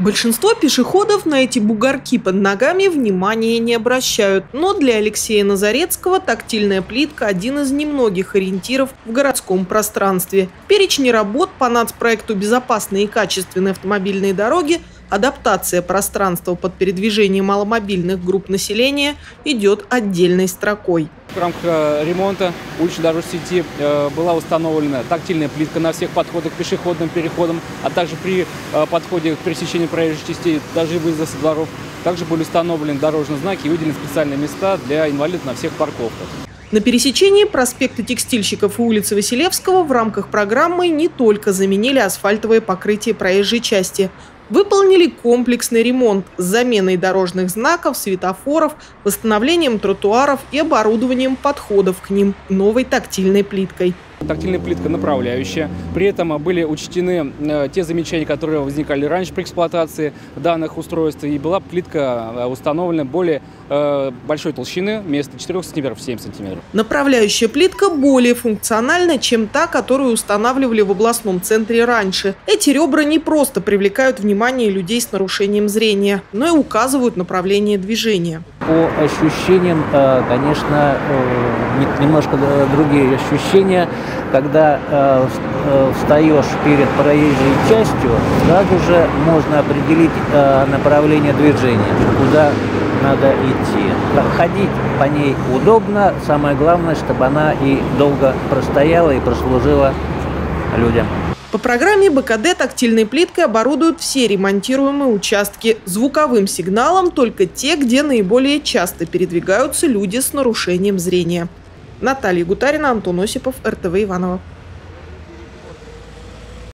Большинство пешеходов на эти бугорки под ногами внимания не обращают, но для Алексея Назарецкого тактильная плитка – один из немногих ориентиров в городском пространстве. В перечне работ по нацпроекту «Безопасные и качественные автомобильные дороги» адаптация пространства под передвижение маломобильных групп населения идет отдельной строкой. В рамках э, ремонта уличной дорожной сети э, была установлена тактильная плитка на всех подходах к пешеходным переходам, а также при э, подходе к пересечению проезжих частей, даже выезда со дворов. Также были установлены дорожные знаки и выделены специальные места для инвалидов на всех парковках. На пересечении проспекта Текстильщиков и улицы Василевского в рамках программы не только заменили асфальтовое покрытие проезжей части, выполнили комплексный ремонт с заменой дорожных знаков, светофоров, восстановлением тротуаров и оборудованием подходов к ним новой тактильной плиткой. Тактильная плитка направляющая. При этом были учтены э, те замечания, которые возникали раньше при эксплуатации данных устройств. И была плитка э, установлена более э, большой толщины, вместо 4 см 7 см. Направляющая плитка более функциональна, чем та, которую устанавливали в областном центре раньше. Эти ребра не просто привлекают внимание людей с нарушением зрения, но и указывают направление движения. По ощущениям, конечно, немножко другие ощущения когда э, э, встаешь перед проезжей частью, сразу же можно определить э, направление движения, куда надо идти. Ходить по ней удобно, самое главное, чтобы она и долго простояла и прослужила людям. По программе БКД тактильной плиткой оборудуют все ремонтируемые участки. Звуковым сигналом только те, где наиболее часто передвигаются люди с нарушением зрения. Наталья Гутарина, Антон Осипов, РТВ Иванова.